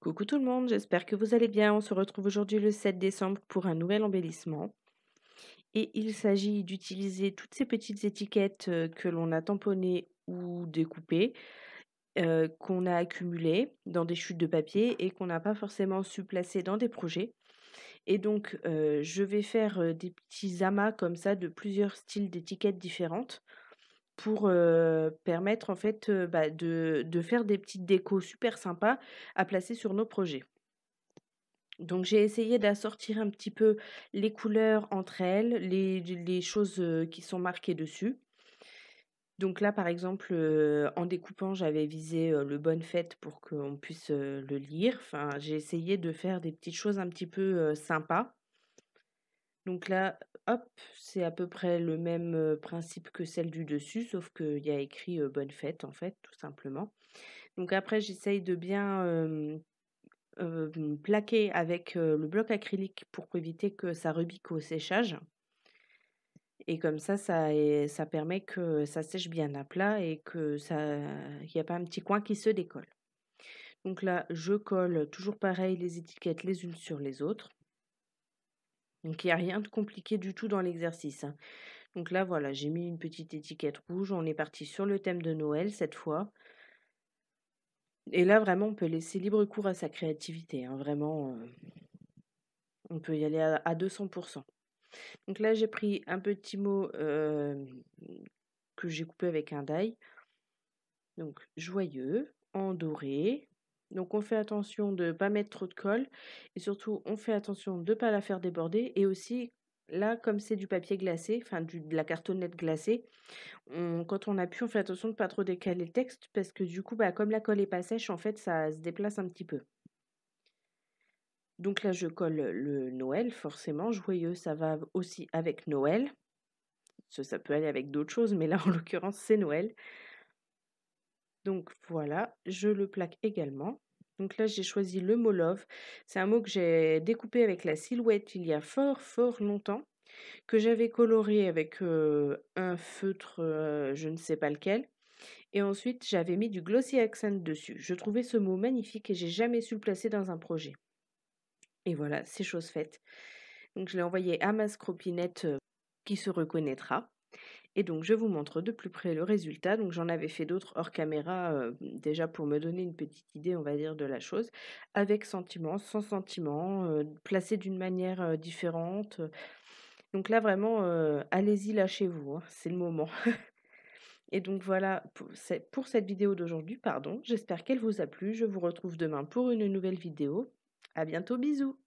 Coucou tout le monde, j'espère que vous allez bien. On se retrouve aujourd'hui le 7 décembre pour un nouvel embellissement. Et il s'agit d'utiliser toutes ces petites étiquettes euh, que l'on a tamponnées ou découpées, euh, qu'on a accumulées dans des chutes de papier et qu'on n'a pas forcément su placer dans des projets. Et donc, euh, je vais faire des petits amas comme ça de plusieurs styles d'étiquettes différentes pour permettre en fait bah, de, de, faire des petites décos super sympas à placer sur nos projets. Donc j'ai essayé d'assortir un petit peu les couleurs entre elles, les, les choses qui sont marquées dessus. Donc là, par exemple, en découpant, j'avais visé le Bonne Fête pour qu'on puisse le lire. Enfin, j'ai essayé de faire des petites choses un petit peu sympas. Donc là, c'est à peu près le même principe que celle du dessus, sauf qu'il y a écrit bonne fête, en fait, tout simplement. Donc après, j'essaye de bien plaquer avec le bloc acrylique pour éviter que ça rebique au séchage. Et comme ça, ça, ça permet que ça sèche bien à plat et que ça, n'y a pas un petit coin qui se décolle. Donc là, je colle toujours pareil les étiquettes les unes sur les autres. Donc il n'y a rien de compliqué du tout dans l'exercice. Hein. Donc là, voilà, j'ai mis une petite étiquette rouge. On est parti sur le thème de Noël cette fois. Et là, vraiment, on peut laisser libre cours à sa créativité. Hein. Vraiment, euh, on peut y aller à, 200%. Donc là, j'ai pris un petit mot euh, que j'ai coupé avec un die. Donc, joyeux, en doré, donc on fait attention de ne pas mettre trop de colle et surtout on fait attention de ne pas la faire déborder et aussi là comme c'est du papier glacé, enfin de la cartonnette glacée, quand on appuie on fait attention de ne pas trop décaler le texte parce que du coup bah, comme la colle est pas sèche en fait ça se déplace un petit peu. Donc là je colle le Noël forcément, joyeux ça va aussi avec Noël. Ça peut aller avec d'autres choses mais là en l'occurrence c'est Noël. Donc voilà, je le plaque également. Donc là, j'ai choisi le mot love. C'est un mot que j'ai découpé avec la silhouette il y a fort, fort longtemps, que j'avais coloré avec un feutre, je ne sais pas lequel. Et ensuite, j'avais mis du glossy accent dessus. Je trouvais ce mot magnifique et j'ai jamais su le placer dans un projet. Et voilà, c'est chose faite. Donc je l'ai envoyé à ma scropinette qui se reconnaîtra. Et donc je vous montre de plus près le résultat. Donc j'en avais fait d'autres hors caméra déjà pour me donner une petite idée, on va dire, de la chose, avec sentiment, sans sentiment, placé d'une manière différente. Donc là vraiment, allez-y, lâchez-vous, hein, c'est le moment. Et donc voilà pour, pour cette vidéo d'aujourd'hui, pardon. J'espère qu'elle vous a plu. Je vous retrouve demain pour une nouvelle vidéo. À bientôt, bisous